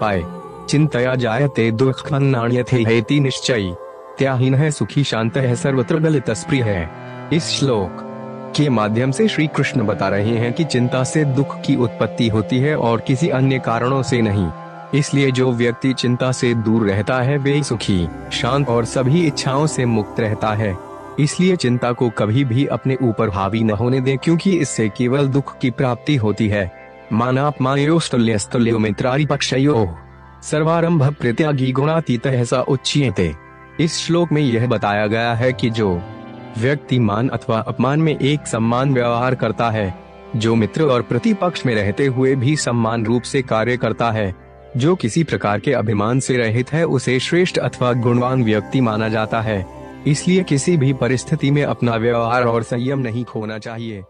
पाए। चिंतया जायते दुख नाण्यथे हेति निश्चय। है सुखी शांत है सर्वत्र गलित है। इस श्लोक के माध्यम से श्री कृष्ण बता रहे हैं कि चिंता से दुख की उत्पत्ति होती है और किसी अन्य कारणों से नहीं। इसलिए जो व्यक्ति चिंता से दूर रहता है, वे सुखी, शांत और सभी इच्छाओं से मुक्त रहता है। इसलिए चिंता को कभी भी अपने ऊपर हावी न होने दें, क्योंकि इससे केवल दुख की प्राप्ति होती है। मानापमायोस्तुल्यस्तुल्यो मित्रारी पक्षयो सर्वारंभ प्रत्यागी गुणातीत ऐसा उच्चीयते इस श्लोक में यह बताया गया है कि जो व्यक्ति मान अथवा अपमान में एक सम्मान व्यवहार करता है, जो मित्र और प्रतिपक्ष में रहते हुए भी सम्मान रूप से कार्य करता है, जो किसी प्रकार के अभिमान से रहित है, उसे श्रेष्ठ अथवा गुणवान व्यक्ति माना जाता है। इसलिए किसी भी परिस्थिति में अपना व्यवहार और संयम नहीं खोना चाहिए।